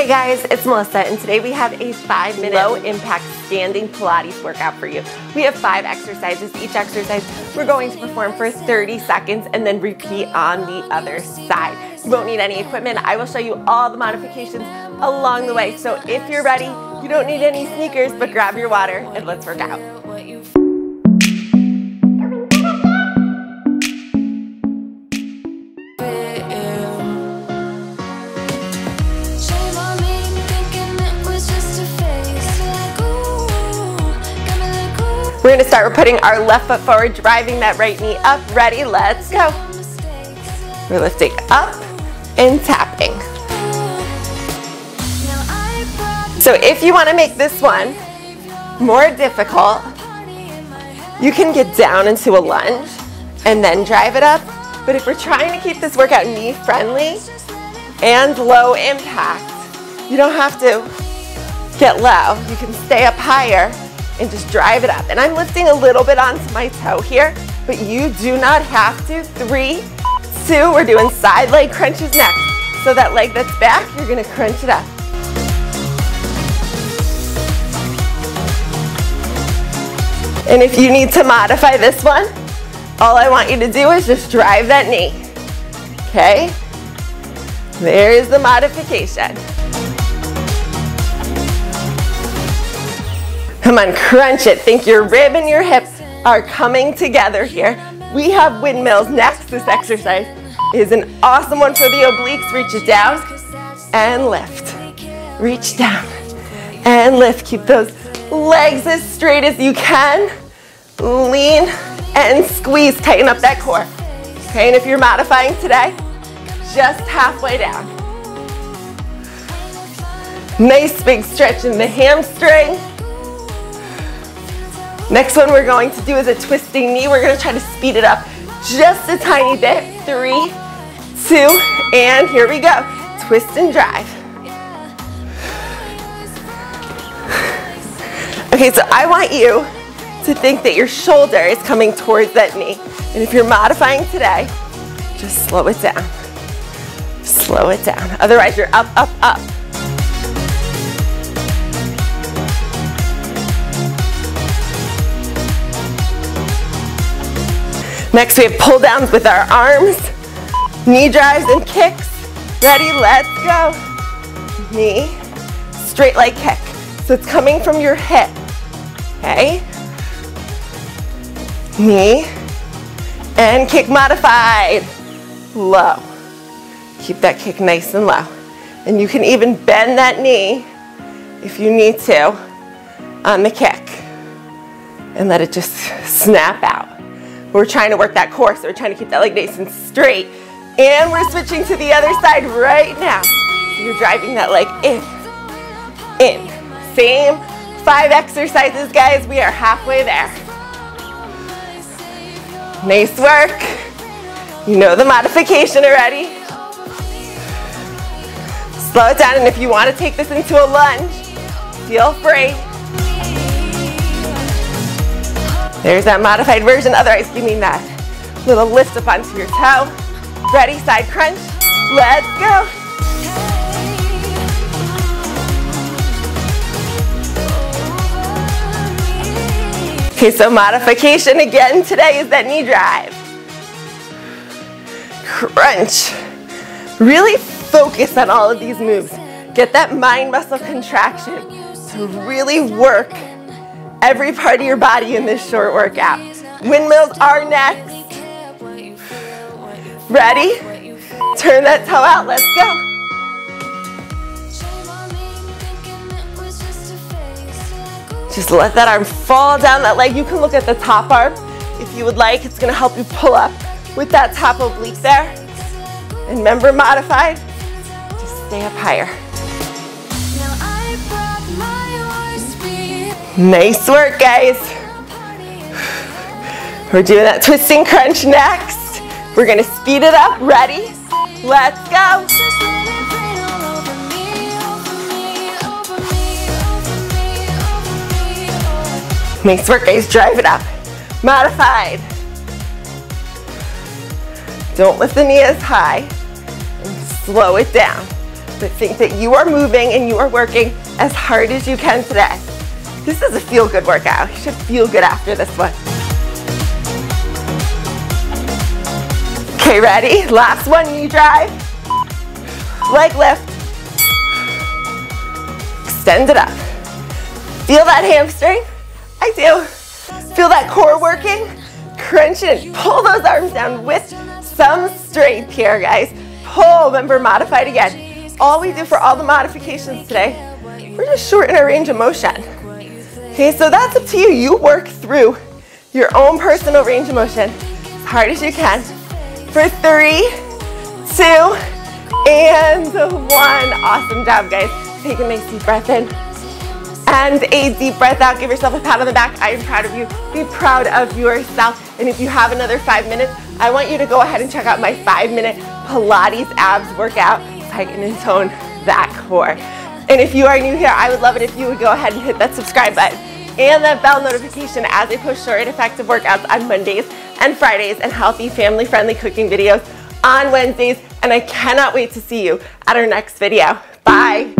Hey guys, it's Melissa and today we have a five minute low impact standing Pilates workout for you. We have five exercises. Each exercise we're going to perform for 30 seconds and then repeat on the other side. You won't need any equipment. I will show you all the modifications along the way. So if you're ready, you don't need any sneakers, but grab your water and let's work out. We're gonna start with putting our left foot forward, driving that right knee up. Ready, let's go. We're lifting up and tapping. So if you wanna make this one more difficult, you can get down into a lunge and then drive it up. But if we're trying to keep this workout knee friendly and low impact, you don't have to get low. You can stay up higher and just drive it up. And I'm lifting a little bit onto my toe here, but you do not have to. Three, two, we're doing side leg crunches next. So that leg that's back, you're gonna crunch it up. And if you need to modify this one, all I want you to do is just drive that knee, okay? There's the modification. Come on, crunch it. Think your rib and your hip are coming together here. We have windmills next. This exercise is an awesome one for the obliques. Reach it down and lift. Reach down and lift. Keep those legs as straight as you can. Lean and squeeze. Tighten up that core. Okay, and if you're modifying today, just halfway down. Nice big stretch in the hamstring. Next one we're going to do is a twisting knee. We're gonna try to speed it up just a tiny bit. Three, two, and here we go. Twist and drive. Okay, so I want you to think that your shoulder is coming towards that knee. And if you're modifying today, just slow it down. Slow it down. Otherwise, you're up, up, up. Next, we have pull downs with our arms, knee drives and kicks. Ready, let's go. Knee, straight leg kick. So it's coming from your hip, okay? Knee, and kick modified. Low. Keep that kick nice and low. And you can even bend that knee if you need to on the kick and let it just snap out. We're trying to work that core, so we're trying to keep that leg nice and straight. And we're switching to the other side right now. You're driving that leg in, in. Same five exercises, guys. We are halfway there. Nice work. You know the modification already. Slow it down, and if you want to take this into a lunge, feel free. There's that modified version. Otherwise, give me that little lift up onto your toe. Ready, side crunch. Let's go. Okay, so modification again today is that knee drive. Crunch. Really focus on all of these moves. Get that mind muscle contraction to really work every part of your body in this short workout. Windmills are next. Ready? Turn that toe out, let's go. Just let that arm fall down that leg. You can look at the top arm if you would like. It's gonna help you pull up with that top oblique there. And remember, modified, just stay up higher. Nice work, guys. We're doing that twisting crunch next. We're gonna speed it up. Ready? Let's go. Nice work, guys. Drive it up. Modified. Don't lift the knee as high. And slow it down. but think that you are moving and you are working as hard as you can today. This is a feel-good workout. You should feel good after this one. Okay, ready? Last one, knee drive. Leg lift. Extend it up. Feel that hamstring? I do. Feel that core working? Crunch it. Pull those arms down with some strength here, guys. Pull, remember, modified again. All we do for all the modifications today, we're just shorten our range of motion. Okay, so that's up to you. You work through your own personal range of motion as hard as you can. For three, two, and one. Awesome job, guys. Take a nice deep breath in and a deep breath out. Give yourself a pat on the back. I am proud of you. Be proud of yourself. And if you have another five minutes, I want you to go ahead and check out my five minute Pilates abs workout, tighten and tone that core. And if you are new here, I would love it if you would go ahead and hit that subscribe button and that bell notification as I post short and effective workouts on Mondays and Fridays and healthy family friendly cooking videos on Wednesdays. And I cannot wait to see you at our next video. Bye.